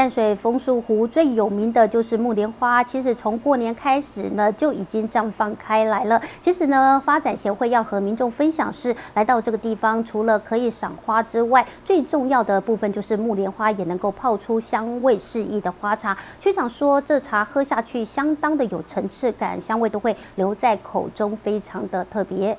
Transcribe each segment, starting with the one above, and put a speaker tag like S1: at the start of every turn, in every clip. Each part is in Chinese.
S1: 淡水枫树湖最有名的就是木莲花，其实从过年开始呢就已经绽放开来了。其实呢，发展协会要和民众分享是，来到这个地方，除了可以赏花之外，最重要的部分就是木莲花也能够泡出香味适宜的花茶。区长说，这茶喝下去相当的有层次感，香味都会留在口中，非常的特别。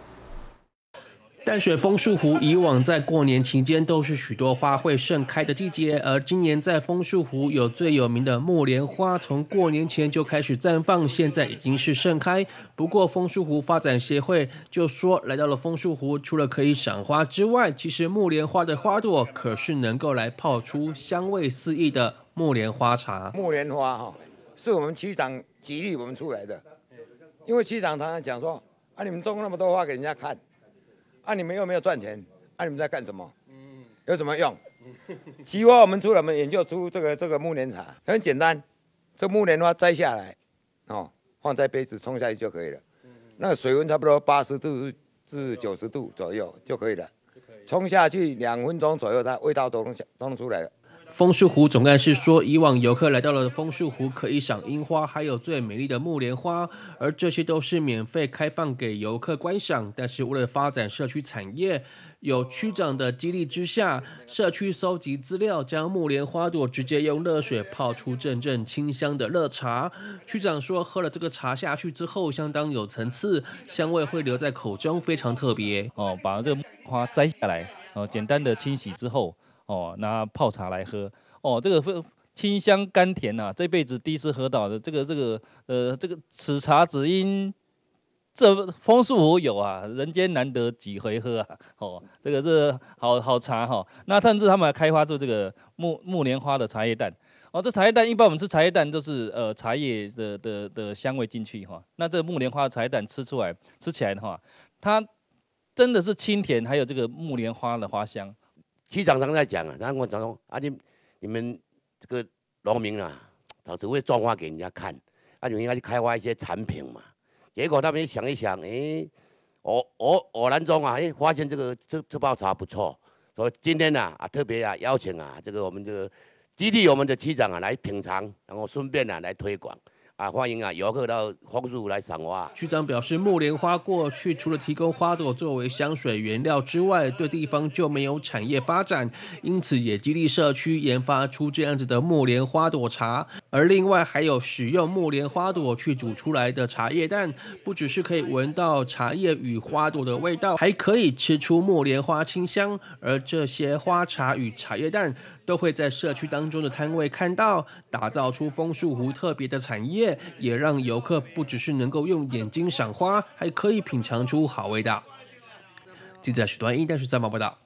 S2: 淡水枫树湖以往在过年期间都是许多花卉盛开的季节，而今年在枫树湖有最有名的木莲花，从过年前就开始绽放，现在已经是盛开。不过枫树湖发展协会就说，来到了枫树湖，除了可以赏花之外，其实木莲花的花朵可是能够来泡出香味四溢的木莲花茶。
S3: 木莲花哈，是我们区长激励我们出来的，因为区长常常讲说，啊，你们种那么多花给人家看。啊，你们又没有赚钱，啊，你们在干什么？嗯，有什么用？菊花我们出了，我们研究出这个这个木莲茶，很简单，这木莲花摘下来，哦，放在杯子冲下去就可以了。那个水温差不多八十度至九十度左右就可以了。冲下去两分钟左右，它味道都能都能出来了。
S2: 枫树湖总干事说，以往游客来到了枫树湖可以赏樱花，还有最美丽的木莲花，而这些都是免费开放给游客观赏。但是为了发展社区产业，有区长的激励之下，社区收集资料，将木莲花朵直接用热水泡出阵阵清香的热茶。区长说，喝了这个茶下去之后，相当有层次，香味会留在口中，非常特别。
S4: 哦，把这个花摘下来，哦，简单的清洗之后。哦，拿泡茶来喝，哦，这个非清香甘甜呐，这辈子第一次喝到的，这个这个呃，这个此茶只因这枫树湖有啊，人间难得几回喝啊，哦，这个是好好茶哈。那甚至他们还开发出这个木木莲花的茶叶蛋，哦，这茶叶蛋一般我们吃茶叶蛋都是呃茶叶的的的香味进去哈，那这木莲花的茶叶蛋吃出来吃起来的话，它真的是清甜，还有这个木莲花的花香。
S5: 区长常在讲啊，他跟我讲说啊，你你们这个农民啊，他只会种花给人家看，啊，你们应该去开发一些产品嘛。结果他们想一想，哎，偶偶偶然中啊，哎，发现这个这这包茶不错，所以今天呢啊，特别啊邀请啊，这个我们这个激励我们的区长啊来品尝，然后顺便呢来推广。啊，欢迎啊，游客到枫树来赏花。
S2: 区长表示，木莲花过去除了提供花朵作为香水原料之外，对地方就没有产业发展，因此也激励社区研发出这样子的木莲花朵茶。而另外还有使用木莲花朵去煮出来的茶叶蛋，不只是可以闻到茶叶与花朵的味道，还可以吃出木莲花清香。而这些花茶与茶叶蛋都会在社区当中的摊位看到，打造出枫树湖特别的产业。也让游客不只是能够用眼睛赏花，还可以品尝出好味道。记者许端一，但是在报报道。